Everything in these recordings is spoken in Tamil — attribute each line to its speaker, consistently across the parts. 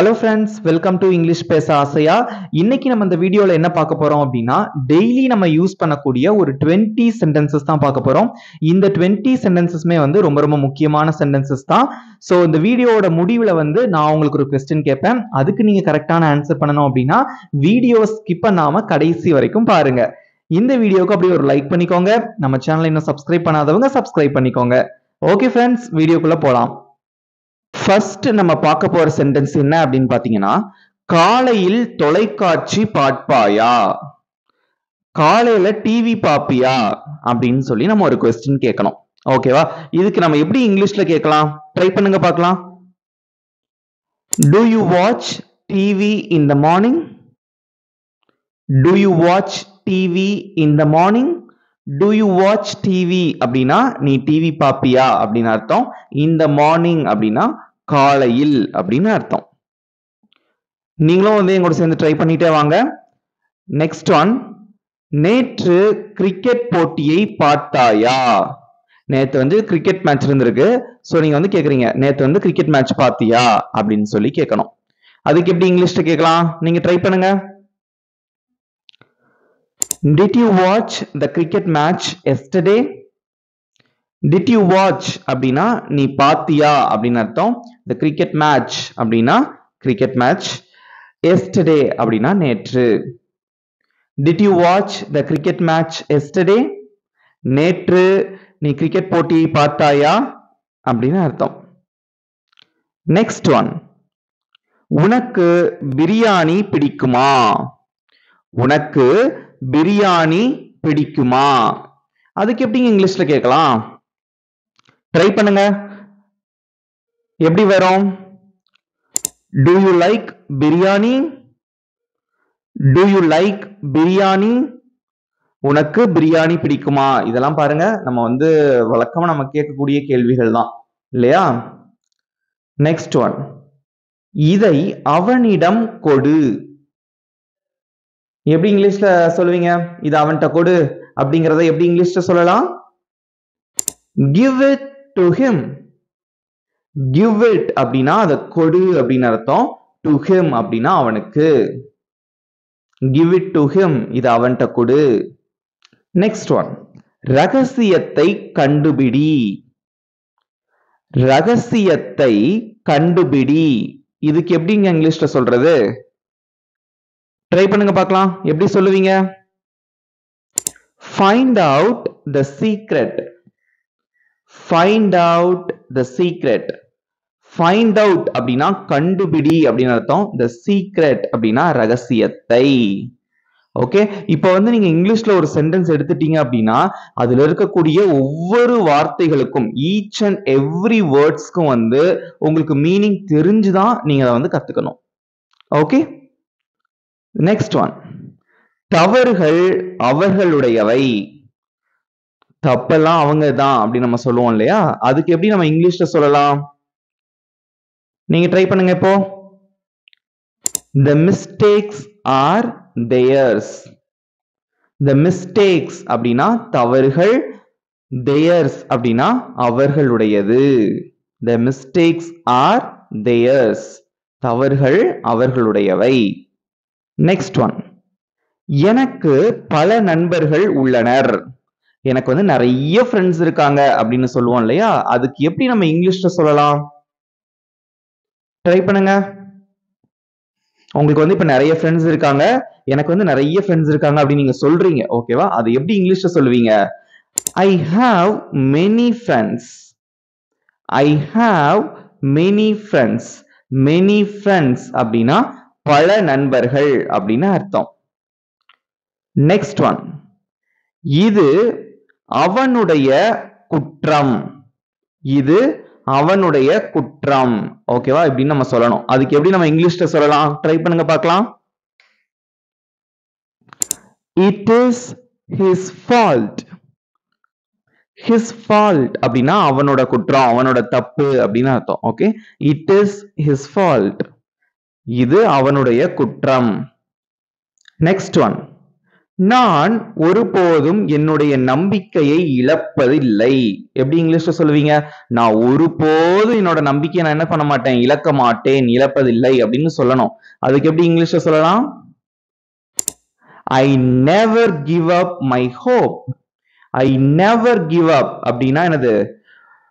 Speaker 1: Hello friends welcome to English பேச ஆசையா இன்னைக்கு நம்ம இந்த வீடியோவில் என்ன பார்க்க போறோம் அப்படின்னா டெய்லி நம்ம யூஸ் பண்ணக்கூடிய ஒரு 20 சென்டென்சஸ் தான் பார்க்க போறோம். இந்த 20 சென்டென்சஸ்மே வந்து ரொம்ப ரொம்ப முக்கியமான சென்டென்சஸ் தான். ஸோ இந்த வீடியோவோட முடிவில் வந்து நான் உங்களுக்கு ஒரு கொஸ்டின் கேட்பேன். அதுக்கு நீங்கள் கரெக்டான ஆன்சர் பண்ணணும் அப்படின்னா வீடியோ ஸ்கிப் பண்ணாமல் கடைசி வரைக்கும் பாருங்க. இந்த வீடியோவுக்கு அப்படியே ஒரு லைக் பண்ணிக்கோங்க. நம்ம சேனலை இன்னும் சப்ஸ்கிரைப் பண்ணாதவங்க சப்ஸ்கிரைப் பண்ணிக்கோங்க. ஓகே ஃப்ரெண்ட்ஸ் வீடியோக்குள்ளே போகலாம் ஃபர்ஸ்ட் நம்ம பார்க்க போற சென்டென்ஸ் என்ன அப்படின்னு பாத்தீங்கன்னா காலையில் தொலைக்காட்சி பார்ப்பாயா? காலையில டிவி பாப்பியா அப்படின்னு சொல்லி நம்ம ஒரு கொஸ்டின் கேட்கணும். ஓகேவா இதுக்கு நம்ம எப்படி இங்கிலீஷ்ல கேட்கலாம்? ட்ரை பண்ணுங்க பார்க்கலாம். Do you watch TV in the morning do you watch TV in the morning do you watch TV அப்படின்னா நீ டிவி பாப்பியா அப்படின்னு அர்த்தம். இந்த மார்னிங் அப்படின்னா காலையில் அப்படின்னு அர்த்தம். நீங்களும் வந்து எங்களோட சேர்ந்து ட்ரை பண்ணிட்டே வாங்க. நெக்ஸ்ட் ஒன் நேற்று கிரிக்கெட் போட்டியை பார்த்தாயா? நேத்து வந்து கிரிக்கெட் மேட்ச் இருந்திருக்கு. ஸோ நீங்க வந்து கேக்குறீங்க நேத்து வந்து கிரிக்கெட் மேட்ச் பார்த்தியா? அப்படின்னு சொல்லி கேட்கணும் அதுக்கு எப்படி இங்கிலீஷ்ல கேட்கலாம்? நீங்க ட்ரை பண்ணுங்க. Did you watch the cricket match yesterday did you watch அப்படின்னா நீ பாத்தியா அப்படின்னு அர்த்தம் த கிரிக்கெட் மேட்ச் அப்படின்னா கிரிக்கெட் மேட்ச் எஸ்டர்டே அப்படின்னா நேற்று did you watch the cricket match yesterday நேற்று நீ கிரிக்கெட் போட்டி பார்த்தாயா அப்படின்னு அர்த்தம் நெக்ஸ்ட் ஒன் உனக்கு பிரியாணி பிடிக்குமா உனக்கு பிரியாணி பிடிக்குமா? அதுக்கு எப்படிங்க இங்கிலீஷ்ல கேட்கலாம்? ட்ரை பண்ணுங்க. எப்படி வரும்? Do you like biryani do you like biryani உனக்கு பிரியாணி பிடிக்குமா? இதெல்லாம் பாருங்க. நம்ம வந்து வழக்கமா நம்ம கேட்கக்கூடிய கேள்விகள் தான். இல்லையா? நெக்ஸ்ட் ஒன் இதை அவனிடம் கொடு. எப்படி இங்கிலீஷ்ல சொல்லுவீங்க? இது அவன்கிட்ட கொடு. அப்படிங்கிறத எப்படி இங்கிலீஷ்ல சொல்லலாம்? Give it to him give it அப்படின்னா அதை கொடு அப்படின்னு அர்த்தம். டு ஹிம் அப்படின்னா அவனுக்கு. கிவ் இட் டு ஹிம் இது அவன்கிட்ட கொடு. நெக்ஸ்ட் ஒன் ரகசியத்தை கண்டுபிடி. ரகசியத்தை கண்டுபிடி. இதுக்கு எப்படிங்க இங்கிலீஷ்ல சொல்றது? ட்ரை பண்ணுங்க பார்க்கலாம். எப்படி சொல்லுவீங்க? Find out the secret find out the secret find out அப்படின்னா கண்டுபிடி அப்படின்னு அர்த்தம். த சீக்ரெட் அப்படின்னா ரகசியத்தை. ஓகே இப்போ வந்து நீங்க இங்கிலீஷ்ல ஒரு சென்டென்ஸ் எடுத்துட்டீங்க அப்படின்னா அதுல இருக்கக்கூடிய ஒவ்வொரு வார்த்தைகளுக்கும் ஈச் அண்ட் எவ்ரி வேர்ட்ஸ்க்கும் வந்து உங்களுக்கு மீனிங் தெரிஞ்சுதான் நீங்க அதை வந்து கத்துக்கணும். ஓகே நெக்ஸ்ட் ஒன் தவறுகள் அவர்களுடையவை. தப்பெல்லாம் அவங்க தான் அப்படின்னு நம்ம சொல்லுவோம் இல்லையா? அதுக்கு எப்படி நம்ம இங்கிலீஷ்ல சொல்லலாம்? நீங்க ட்ரை பண்ணுங்க இப்போ. The mistakes are theirs the mistakes அப்படின்னா தவறுகள் தேயர்ஸ் அப்படின்னா அவர்களுடையது. த மிஸ்டேக்ஸ் ஆர் தேயர்ஸ் தவறுகள் அவர்களுடையவை. நெக்ஸ்ட் ஒன் எனக்கு பல நண்பர்கள் உள்ளனர். எனக்கு வந்து நிறைய ஃப்ரெண்ட்ஸ் இருக்காங்க அப்படின்னு சொல்லுவோம் இல்லையா? அதுக்கு எப்படி நம்ம இங்கிலீஷ்ல சொல்லலாம்? ட்ரை பண்ணுங்க. உங்களுக்கு வந்து இப்ப நிறைய ஃப்ரெண்ட்ஸ் இருக்காங்க. எனக்கு வந்து நிறைய ஃப்ரெண்ட்ஸ் இருக்காங்க அப்படின்னு நீங்க சொல்றீங்க. ஓகேவா அது எப்படி இங்கிலீஷ்ல சொல்லுவீங்க? I have many friends I have many friends many friends அப்படின்னா பல நண்பர்கள் அப்படின்னு அர்த்தம். நெக்ஸ்ட் ஒன் இது அவனுடைய குற்றம். இது அவனுடைய குற்றம். ஓகேவா இப்படின்னு நம்ம சொல்லணும். அதுக்கு எப்படி நம்ம இங்கிலீஷ்ல சொல்லலாம்? ட்ரை பண்ணுங்க பார்க்கலாம். It is his fault his fault அப்படின்னா அவனோட குற்றம் அவனோட தப்பு அப்படின்னு அர்த்தம். Okay it is his fault இது அவனுடைய குற்றம். நெக்ஸ்ட் ஒன் நான் ஒருபோதும் என்னுடைய நம்பிக்கையை இழப்பதில்லை. எப்படி இங்கிலீஷ்ல சொல்லுவீங்க? நான் ஒருபோதும் என்னோட நம்பிக்கையை நான் என்ன பண்ண மாட்டேன்? இழக்க மாட்டேன் இழப்பதில்லை அப்படின்னு சொல்லணும். அதுக்கு எப்படி இங்கிலீஷ்ல சொல்லலாம்? I never give up my hope I never give up அப்படின்னா எனது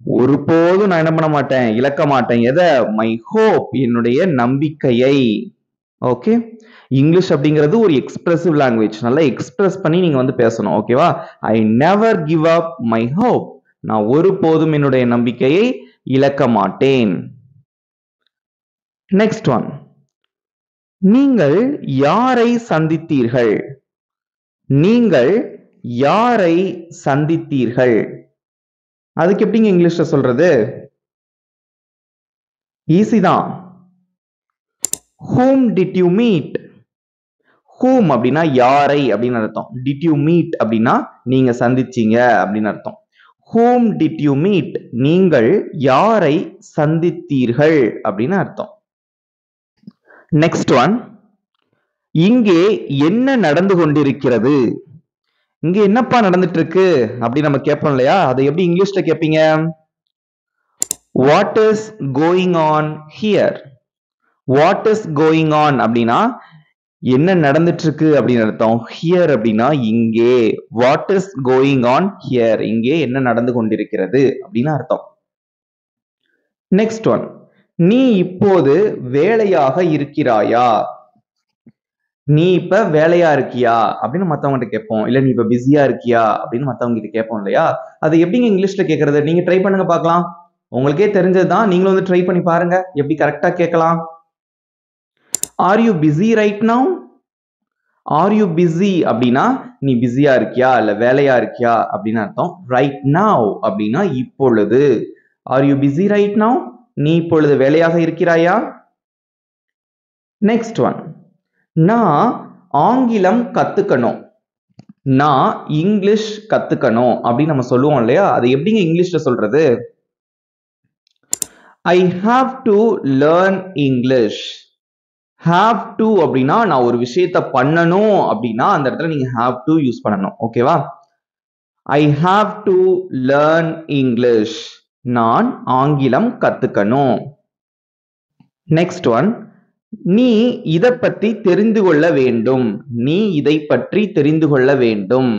Speaker 1: ஒருபோதும் நான் என்ன பண்ண மாட்டேன்? இழக்க மாட்டேன். எதை? மை ஹோப் என்னுடைய நம்பிக்கையை. ஓகே இங்கிலீஷ் அப்படிங்கிறது ஒரு எக்ஸ்பிரசிவ் லாங்குவேஜ் நல்லா எக்ஸ்பிரஸ் பண்ணி நீங்க வந்து பேசணும். ஓகேவா I never give up my hope நான் ஒருபோதும் என்னுடைய நம்பிக்கையை இழக்க மாட்டேன். நெக்ஸ்ட் ஒன் நீங்கள் யாரை சந்தித்தீர்கள்? நீங்கள் யாரை சந்தித்தீர்கள்? அதுக்கு எப்படிங்க இங்கிலீஷ்ல சொல்றது? ஈஸி தான். Whom did you meet whom அப்படின்னா யாரை அப்படின்னு அர்த்தம். டிட் யூ மீட் அப்படின்னா நீங்க சந்திச்சீங்க அப்படின்னு அர்த்தம். ஹூம் டிட் யூ மீட் நீங்கள் யாரை சந்தித்தீர்கள் அப்படின்னு அர்த்தம். நெக்ஸ்ட் ஒன் இங்கே என்ன நடந்து கொண்டிருக்கிறது? இங்க என்னப்பா நடந்துட்டு இருக்கு அப்படி நம்ம கேட்போம் இல்லையா? அதை எப்படி இங்கிலீஷ்ல கேட்பீங்க? What is going on here what is going on அப்படின்னா என்ன நடந்துட்டு இருக்கு அப்படின்னு அர்த்தம். ஹியர் அப்படின்னா இங்கே. What is going on here இங்கே என்ன நடந்து கொண்டிருக்கிறது அப்படின்னு அர்த்தம். நெக்ஸ்ட் ஒன் நீ இப்போது வேலையாக இருக்கிறாயா? நீ இப்ப வேலையா இருக்கியா? அப்படின்னு மத்தவங்ககிட்ட கேட்போம். இல்ல நீ இப்ப பிஸியா இருக்கியா? அப்படின்னு மத்தவங்க கிட்ட கேட்போம் இல்லையா? அது எப்படிங்க இங்கிலீஷ்ல கேக்குறது? நீங்க ட்ரை பண்ணுங்க பார்க்கலாம். உங்களுக்கே தெரிஞ்சதுதான் நீங்களும் வந்து ட்ரை பண்ணி பாருங்க. எப்படி கரெக்டா கேட்கலாம்? Are you busy right now are you busy அப்படின்னா நீ பிஸியா இருக்கியா? இல்ல வேலையா இருக்கியா? அப்படின்னு அர்த்தம். ரைட் நவ் அப்படின்னா இப்பொழுது. Are you busy right now நீ இப்பொழுது வேலையாக இருக்கிறாயா? நெக்ஸ்ட் ஒன் நான் ஆங்கிலம் கத்துக்கணும். நான் இங்கிலீஷ் கத்துக்கணும் அப்படின்னு நம்ம சொல்லுவோம் இல்லையா? அது எப்படிங்க இங்கிலீஷ்ல சொல்றது? I have to learn English have to அப்படின்னா நான் ஒரு விஷயத்த பண்ணணும் அப்படின்னா அந்த இடத்துல நீங்க ஹாவ் டு யூஸ் பண்ணணும். ஓகேவா I have to learn English நான் ஆங்கிலம் கத்துக்கணும். நெக்ஸ்ட் ஒன் நீ இதை பற்றி தெரிந்து கொள்ள வேண்டும். நீ இதை பற்றி தெரிந்து கொள்ள வேண்டும்.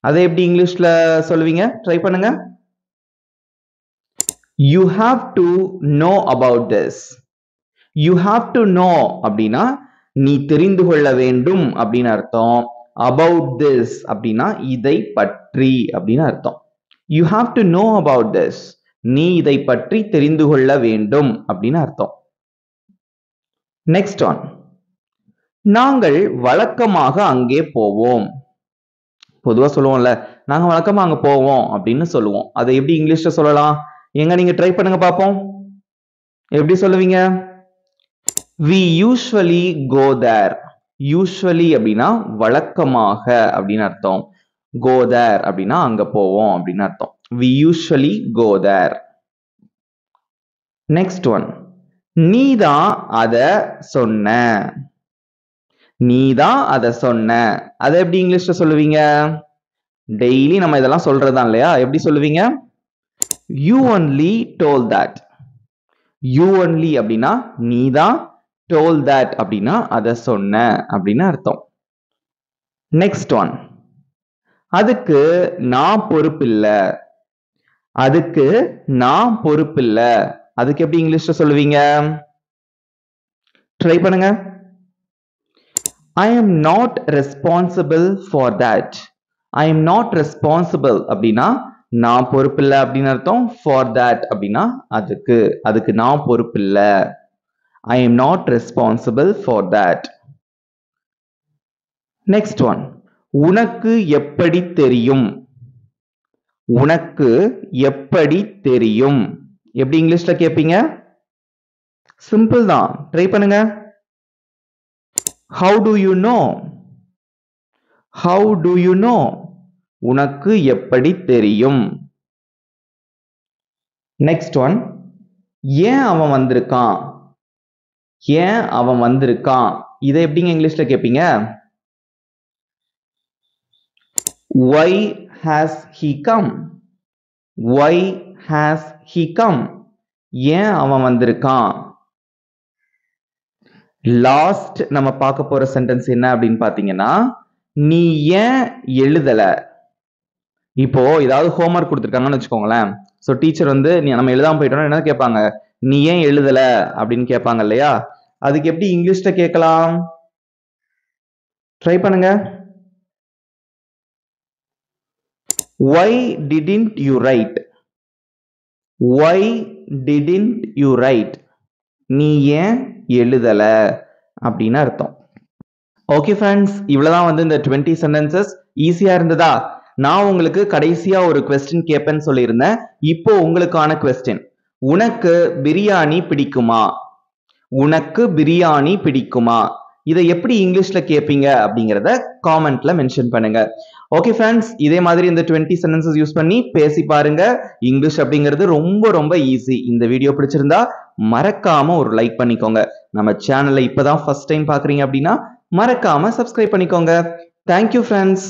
Speaker 1: அதை எப்படி இங்கிலீஷ்ல சொல்லுவீங்க? ட்ரை பண்ணுங்க. You have to know about this you have to know அப்படின்னா நீ தெரிந்து கொள்ள வேண்டும் அப்படின்னு அர்த்தம். அபவுட் திஸ் அப்படின்னா இதை பற்றி அப்படின்னு அர்த்தம். You have to know about this நீ இதை பற்றி தெரிந்து கொள்ள வேண்டும் அப்படின்னு அர்த்தம். நெக்ஸ்ட் ஒன் நாங்கள் வழக்கமாக அங்கே போவோம். பொதுவாக சொல்லுவோம்ல நாங்கள் வழக்கமாக அங்கே போவோம் அப்படின்னு சொல்லுவோம். அதை எப்படி இங்கிலீஷில் சொல்லலாம்? எங்க நீங்க ட்ரை பண்ணுங்க பார்ப்போம். எப்படி சொல்லுவீங்க? We usually go there usually அப்படின்னா வழக்கமாக அப்படின்னு அர்த்தம். கோ தேர் அப்படின்னா அங்க போவோம் அப்படின்னு அர்த்தம். We usually go there next one நீதான் அத சொன்ன. நீதான் அத சொன்ன. அதை எப்படி இங்கிலீஷ்ல சொல்லுவீங்க? டெய்லி நம்ம இதெல்லாம் சொல்றதுதான் இல்லையா? எப்படி சொல்லுவீங்க? You only told that you only அப்படின்னா நீதான் டோல் தட் அப்படின்னா அத சொன்ன அப்படின்னு அர்த்தம். நெக்ஸ்ட் ஒன் அதுக்கு நான் பொறுப்பில்லை. அதுக்கு நான் பொறுப்பில்லை. அதுக்கு எப்படி இங்கிலீஷ்ல சொல்லுவீங்க? ட்ரை பண்ணுங்க. I am not responsible for that I am not responsible அப்படின்னா நான் பொறுப்பில்லை அப்படின்னு அர்த்தம். ஃபார் தட் அப்படின்னா அதுக்கு அதுக்கு நான் பொறுப்பில்லை. I am not responsible for that next one உனக்கு எப்படி தெரியும்? உனக்கு எப்படி தெரியும்? எப்படி இங்கிலீஷ்ல கேட்பீங்க சிம்பிள் தான். ட்ரை பண்ணுங்க. How do you know how do you know உனக்கு எப்படி தெரியும்? நெக்ஸ்ட் ஒன் ஏன் அவன் வந்திருக்கான்? ஏன் அவன் வந்திருக்கான்? இதை எப்படிங்க இங்கிலீஷ்ல கேட்பீங்க why has he come why has he come ஏன் அவன் வந்திருக்கான்? லாஸ்ட் நம்ம பார்க்க போற சென்டென்ஸ் என்ன அப்படின்னு பாத்தீங்கன்னா நீ ஏன் எழுதல? இப்போ ஏதாவது ஹோம்ஒர்க் கொடுத்துருக்காங்கன்னு வச்சுக்கோங்களேன். ஸோ டீச்சர் வந்து நீ நம்ம எழுதாம போயிட்டோம்னா என்ன கேட்பாங்க? நீ ஏன் எழுதல? அப்படின்னு கேட்பாங்க இல்லையா? அதுக்கு எப்படி இங்கிலீஷ்ல கேட்கலாம்? ட்ரை பண்ணுங்க. Why didn't you write why didn't you write நீ ஏன் எழுதலை? அப்படின்னு அர்த்தம். ஓகே ஃப்ரெண்ட்ஸ் இவ்வளோதான் வந்து இந்த டுவெண்ட்டி சென்டென்சஸ் ஈஸியாக இருந்ததா? நான் உங்களுக்கு கடைசியாக ஒரு கொஸ்டின் கேட்பேன்னு சொல்லியிருந்தேன். இப்போ உங்களுக்கான கொஸ்டின் உனக்கு பிரியாணி பிடிக்குமா? உனக்கு பிரியாணி பிடிக்குமா? இதை எப்படி இங்கிலீஷில் கேட்பீங்க அப்படிங்கிறத காமெண்ட்ல மென்ஷன் பண்ணுங்க. ஓகே ஃப்ரெண்ட்ஸ் இதே மாதிரி இந்த டுவெண்ட்டி சென்டென்சஸ் யூஸ் பண்ணி பேசி பாருங்க. இங்கிலீஷ் அப்படிங்கிறது ரொம்ப ரொம்ப ஈஸி இந்த வீடியோ பிடிச்சிருந்தா மறக்காம ஒரு லைக் பண்ணிக்கோங்க. நம்ம சேனலை இப்பதான் ஃபர்ஸ்ட் டைம் பாக்குறீங்க அப்படின்னா மறக்காம சப்ஸ்கிரைப் பண்ணிக்கோங்க. Thank you friends